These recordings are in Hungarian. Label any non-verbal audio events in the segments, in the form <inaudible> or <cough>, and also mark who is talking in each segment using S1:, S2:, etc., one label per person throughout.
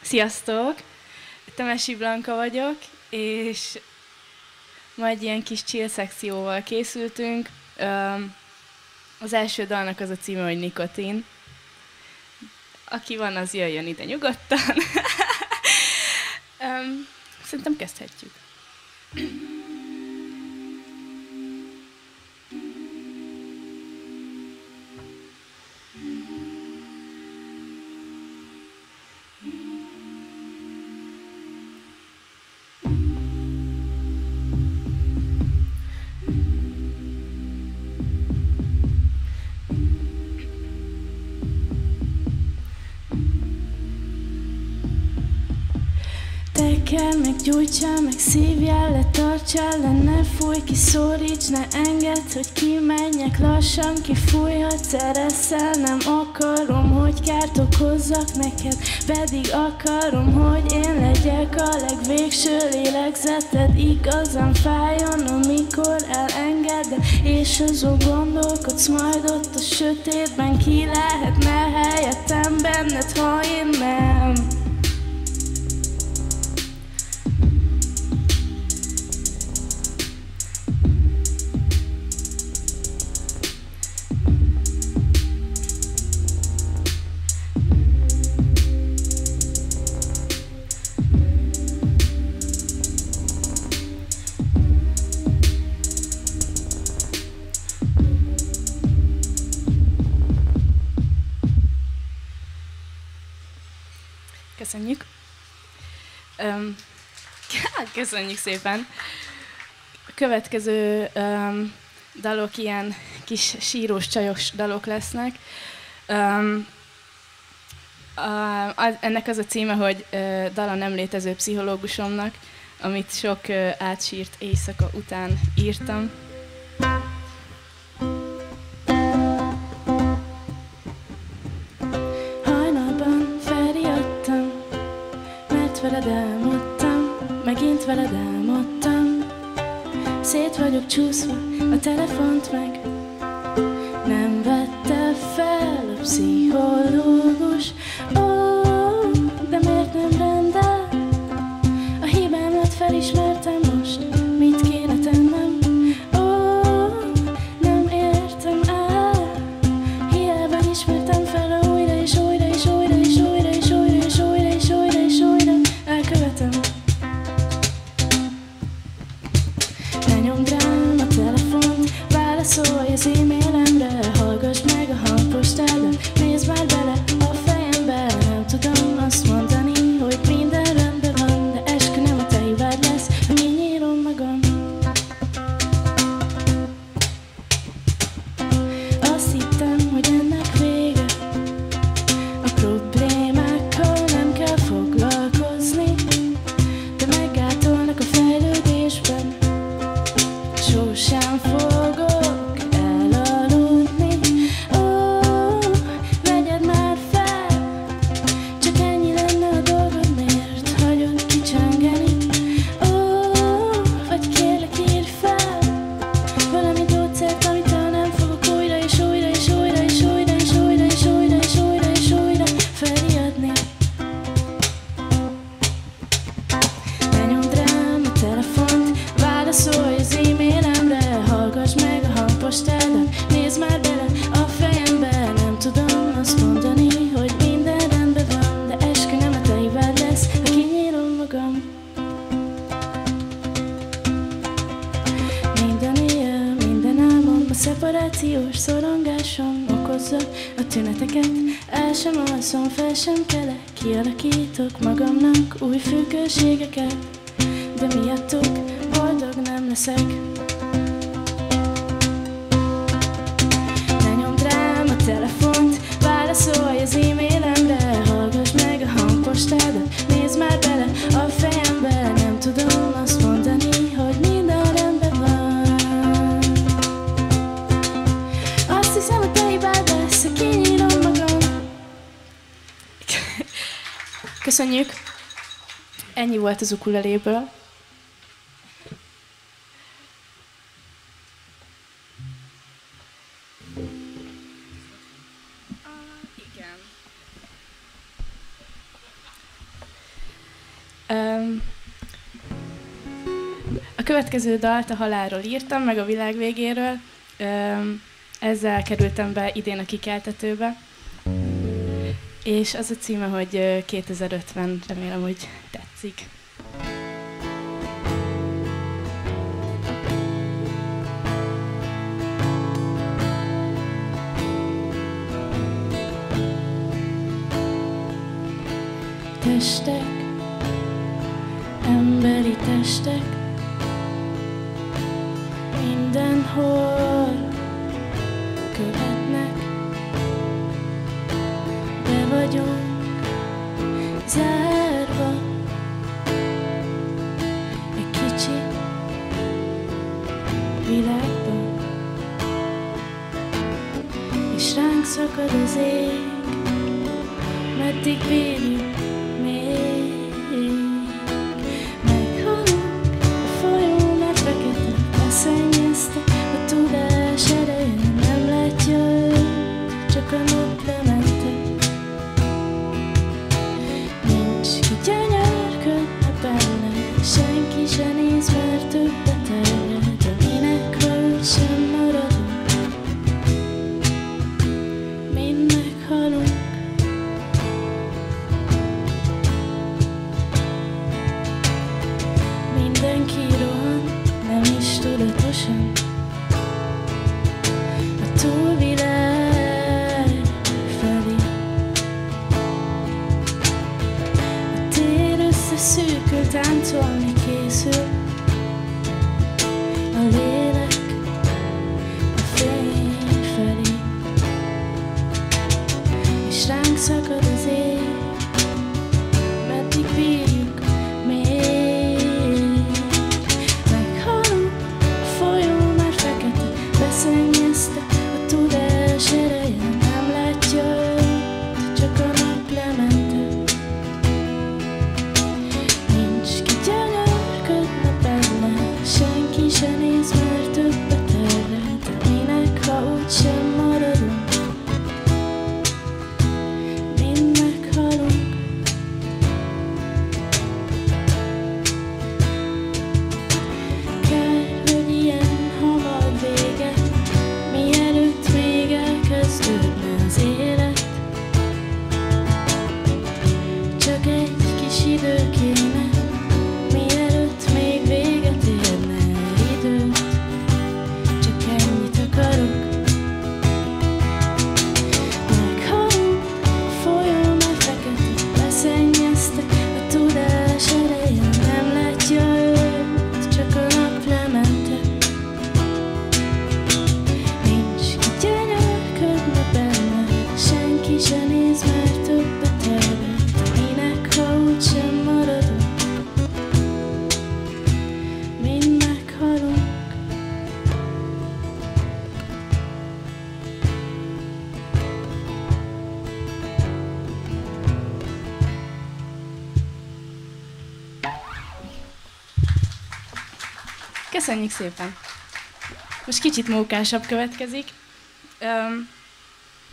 S1: Sziasztok! Temesi Blanka vagyok, és ma egy ilyen kis chill szekcióval készültünk. Az első dalnak az a címe, hogy Nikotin. Aki van, az jöjjön ide nyugodtan. <laughs> Szerintem kezdhetjük. Gyújtsál, meg szívjál le, tartsál le, ne fújj ki, szólíts, ne engedd, hogy kimenjek lassan, kifújhatsz, ereszel, nem akarom, hogy kárt okozzak neked, pedig akarom, hogy én legyek a legvégső lélegzeted, igazán fájjon, amikor elengeded, és azon gondolkodsz majd ott a sötétben, ki lehetne helyettem benned, ha én nem. Köszönjük. Um, <laughs> köszönjük szépen. A következő um, dalok ilyen kis sírós, csajos dalok lesznek. Um, a, ennek az a címe, hogy uh, dala nem létező pszichológusomnak, amit sok uh, átsírt éjszaka után írtam. veled Szét vagyok csúszva, a telefont meg nem vette fel a pszichológus. Kialakítok magamnak új függőségeket, de miattuk boldog nem leszek. Köszönjük! Ennyi volt az ukuleléből. A következő dalt a halálról írtam, meg a világ végéről. Ezzel kerültem be idén a kikeltetőbe. És az a címe, hogy 2050, remélem, hogy tetszik. Testek, emberi testek, mindenhol zárva. Egy kicsi világban, és ránk szakad az ég, meddig bírjuk Köszönjük szépen! Most kicsit mókásabb következik,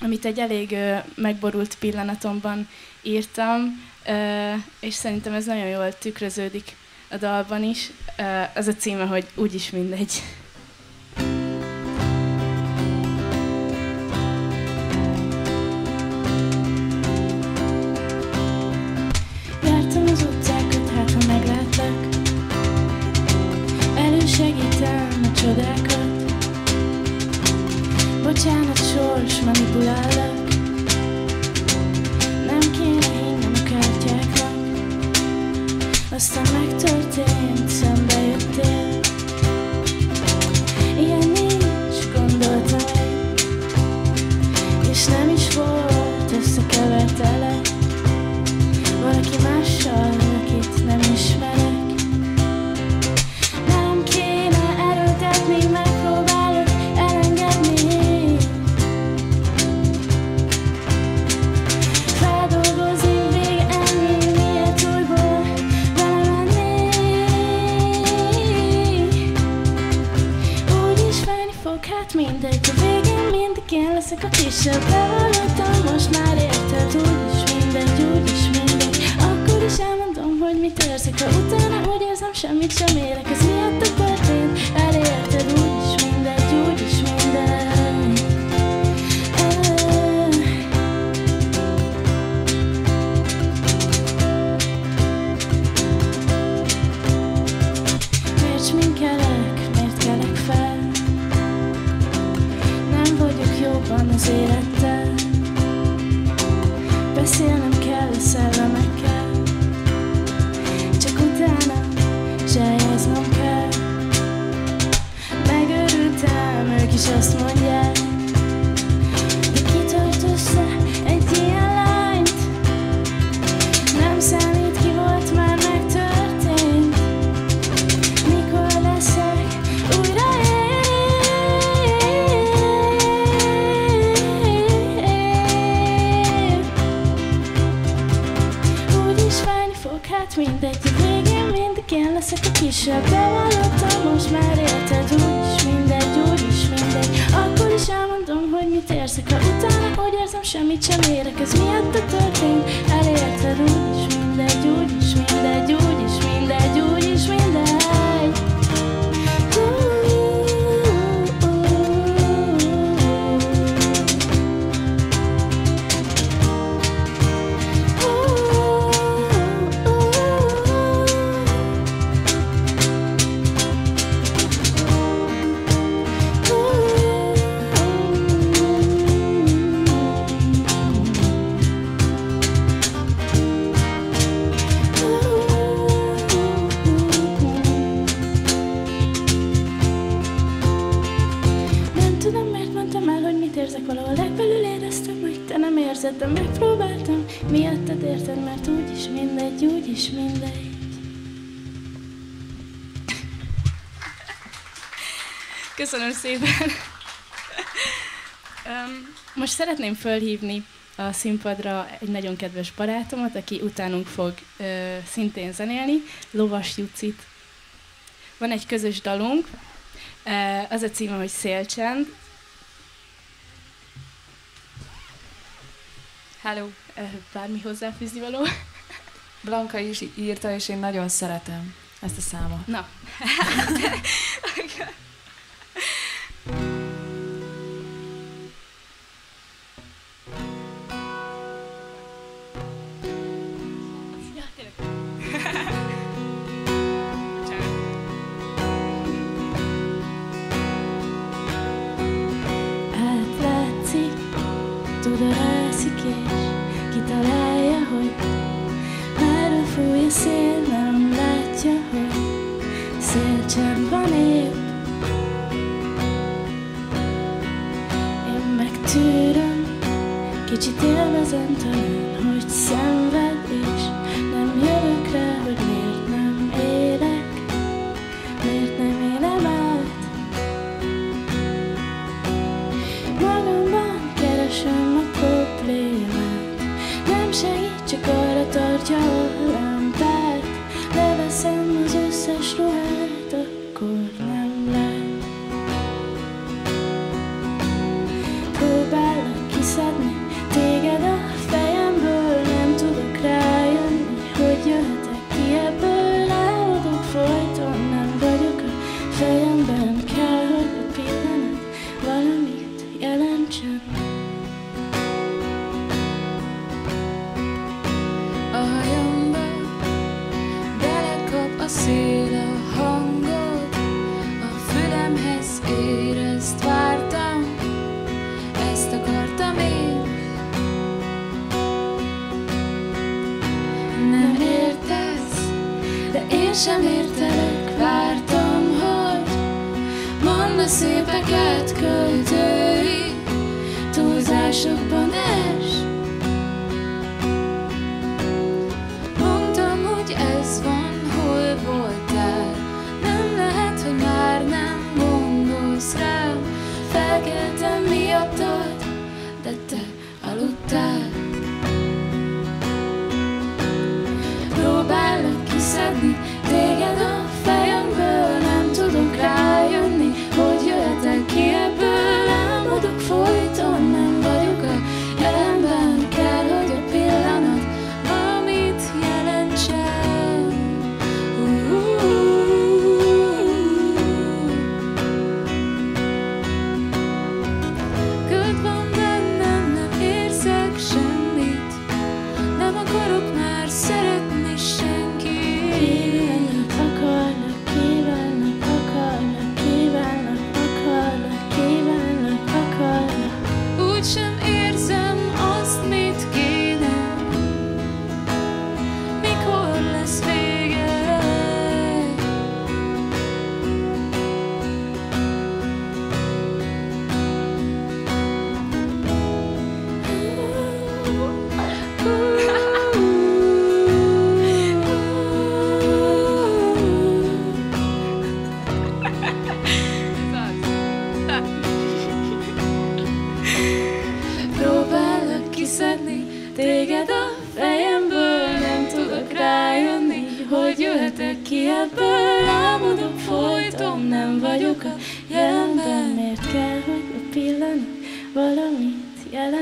S1: amit egy elég megborult pillanatomban írtam, és szerintem ez nagyon jól tükröződik a dalban is. Az a címe, hogy úgyis mindegy. De most már érted Úgyis mindegy, úgyis mindegy Akkor is elmondom, hogy mit érzek Ha utána úgy semmit sem érek. Ez miatt a történt? Mert belül éreztem, hogy te nem érzed, de megpróbáltam Miattad érted, mert úgyis mindegy, úgyis mindegy Köszönöm szépen! Most szeretném fölhívni a színpadra egy nagyon kedves barátomat, aki utánunk fog szintén zenélni, Lovas Jucit. Van egy közös dalunk, az a címe, hogy Szélcsend, Hello! Eh, bármi hozzáfűzni való? <laughs>
S2: Blanka is írta, és én nagyon szeretem ezt a számot.
S1: Na. <laughs> <laughs>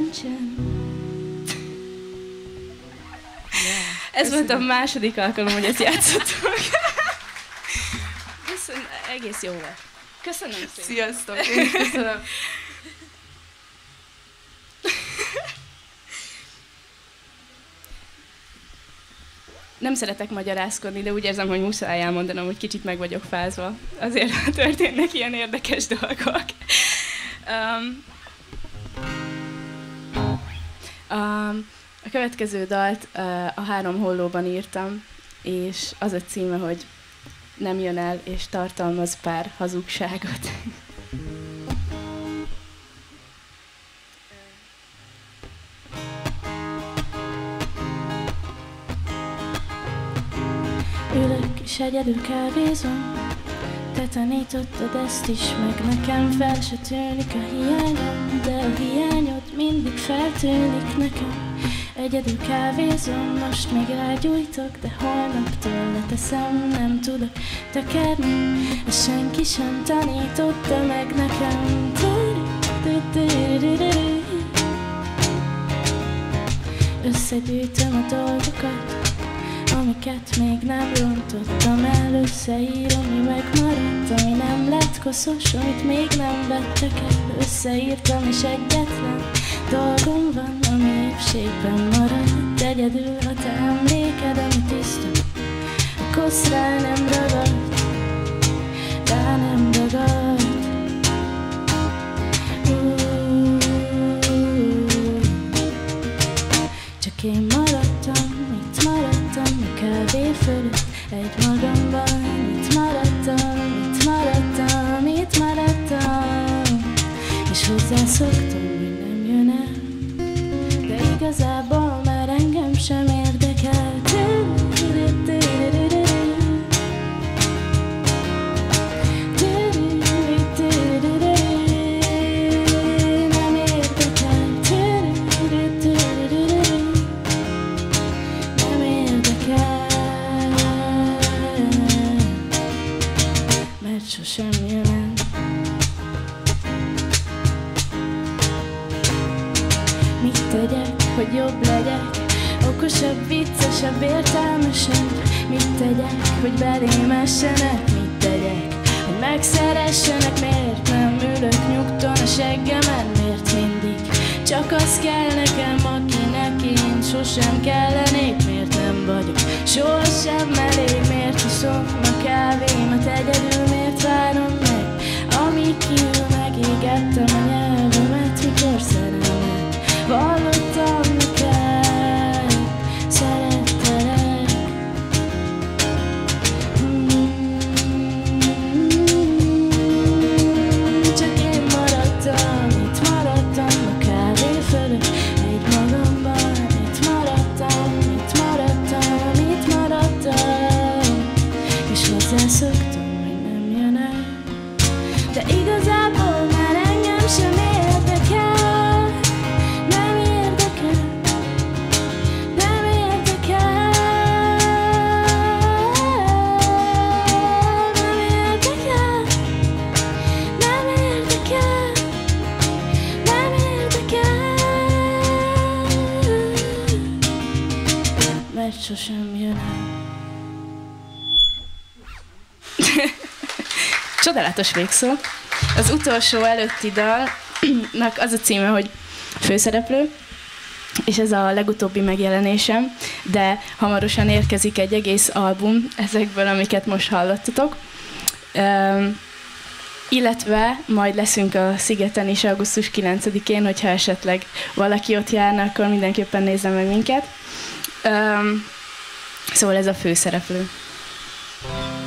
S1: jelentsen?
S2: Ez
S1: volt a második alkalom, hogy ezt játszottuk. Köszönöm, egész jó volt. Köszönöm szépen.
S2: Sziasztok, én is köszönöm.
S1: Nem szeretek magyarázkodni, de úgy érzem, hogy muszáj elmondanom, hogy kicsit meg vagyok fázva. Azért <laughs> történnek ilyen érdekes dolgok. Um, a következő dalt a három hollóban írtam, és az a címe, hogy nem jön el, és tartalmaz pár hazugságot. Ülök és egyedül kávézom Te tanítottad ezt is meg Nekem fel se tűnik a hiányom De a hiányod mindig feltűnik nekem. Egyedül kávézom, most még rágyújtok De holnaptól leteszem, nem tudok tekerni. Ezt senki sem tanította meg nekem. Összegyűjtöm a dolgokat amiket még nem rontottam el, összeírom, mi megmaradt, ami nem lett koszos, amit még nem vettek el, összeírtam, és egyetlen dolgom van, ami épségben maradt, egyedül a te emléked, ami tiszta, a kosz rá nem ragad, rá nem ragad. Viccesebb, értelmesebb Mit tegyek, hogy belém essenek? Mit tegyek, hogy megszeressenek? Miért nem ülök nyugton a seggemen? Miért mindig csak az kell nekem, akinek én sosem kellenék? Miért nem vagyok sohasem elég? Miért iszom a kávémat egyedül? Miért várom meg? Amíg kiül, megégettem a nyelvemet, mikor szerelmet Vallottam de igazából Csodálatos végszó. Az utolsó előtti dalnak az a címe, hogy főszereplő, és ez a legutóbbi megjelenésem, de hamarosan érkezik egy egész album ezekből, amiket most hallottatok. Um, illetve majd leszünk a Szigeten is augusztus 9-én, hogyha esetleg valaki ott járna, akkor mindenképpen nézze meg minket. Um, szóval ez a főszereplő. Miattam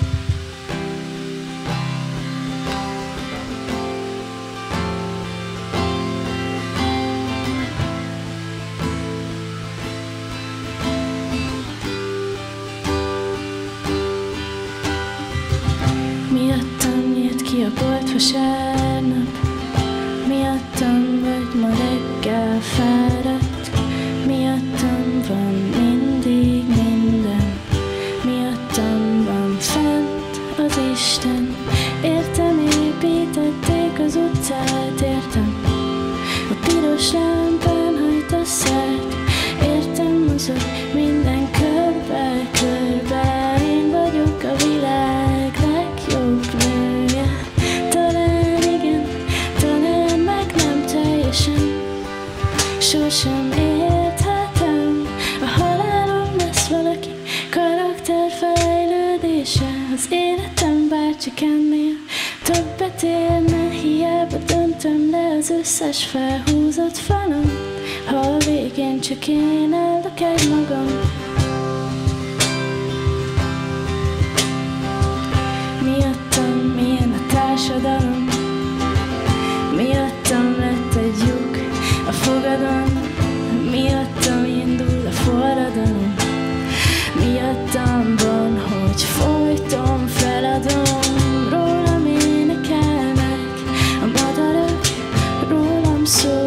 S1: összes felhúzott falon Ha a végén csak én állok egy magam I'm so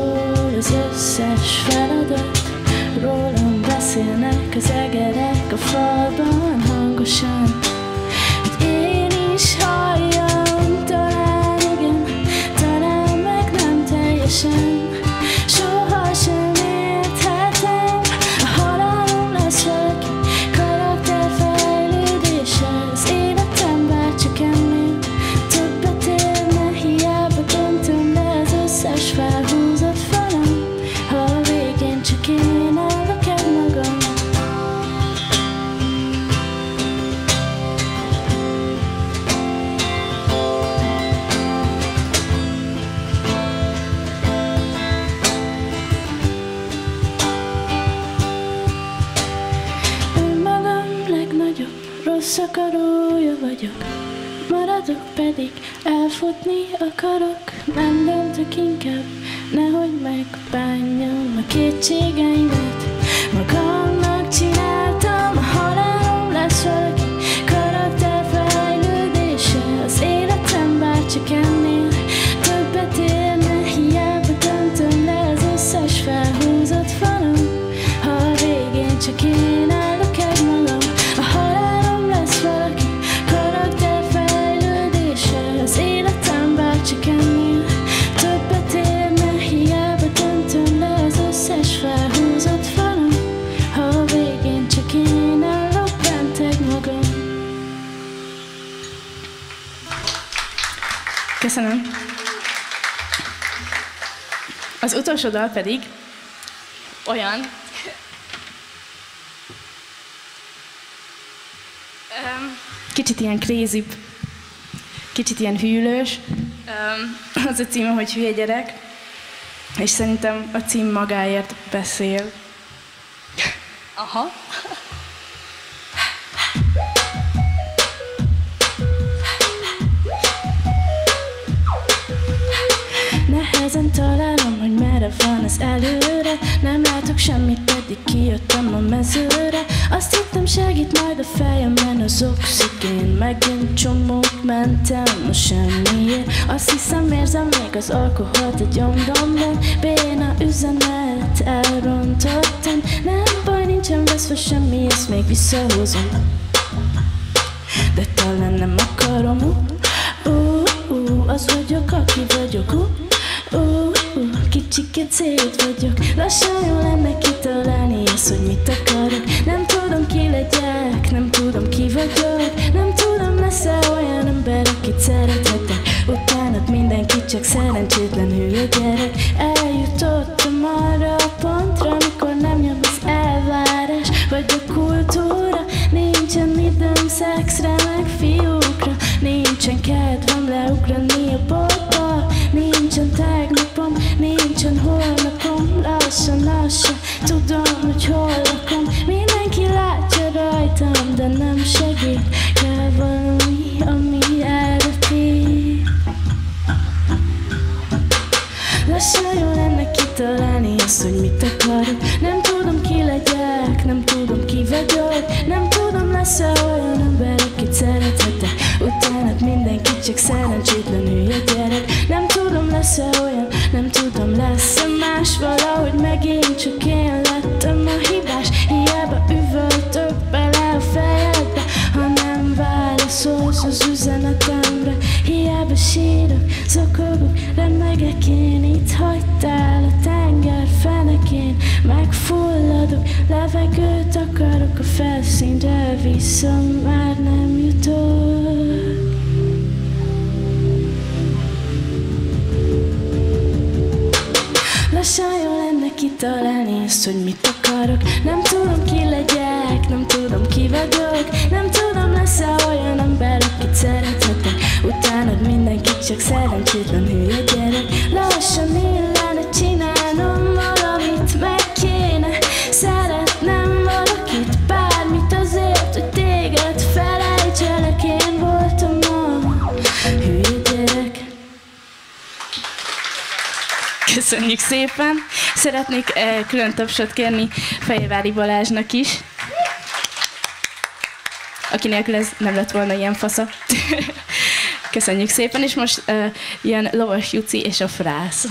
S1: legnagyobb, rossz akarója vagyok. Maradok pedig, elfutni akarok. Nem döntök inkább, nehogy megbánjam a kétségeimet. Magamnak csináltam,
S3: Köszönöm. Az utolsó dal pedig olyan, kicsit ilyen crazy, kicsit ilyen hűlős. Az a címe, hogy hülye gyerek, és szerintem a cím magáért beszél. Aha.
S1: Az előre. Nem látok semmit, pedig kijöttem a mezőre. Azt hittem segít majd a fejemben az oxigén. Megint csomót mentem, most semmiért. Azt hiszem érzem még az alkoholt a gyomromban. Béna üzenet, elrontottam. Nem baj, nincsen veszve semmi, ezt még visszahozom. De talán nem akarom. Uh, uh, uh, Az vagyok, aki vagyok. Uh, uh, Kicsiket szét vagyok. Lassan jó lenne kitalálni azt, hogy mit akarok. Nem tudom ki legyek, nem tudom ki vagyok. Nem tudom lesz-e olyan ember, akit szerethetek. Utánad mindenki csak szerencsétlen hülye gyerek Eljutottam arra a pontra, amikor nem jön az elvárás. Vagy a kultúra Nincsen időm szexre, meg fiúkra. Nincsen kedvem leugrani a Nincsen tegnapom, nincsen holnapom Lassan, lassan, tudom, hogy hol lakom Mindenki látja rajtam, de nem segít Lassan jó lenne kitalálni azt, hogy mit akarok. Nem tudom ki legyek, nem tudom ki vagyok. Nem tudom lesz-e olyan ember, akit szerethetek. Utánad mindenki csak szerencsétlen hülye gyerek. Lassan illene csinálnom Köszönjük szépen! Szeretnék eh, külön tapsot kérni Fejvári Balázsnak is, aki nélkül ez nem lett volna ilyen fasza. <laughs> Köszönjük szépen, és most eh, jön Lovas Juci és a Frász.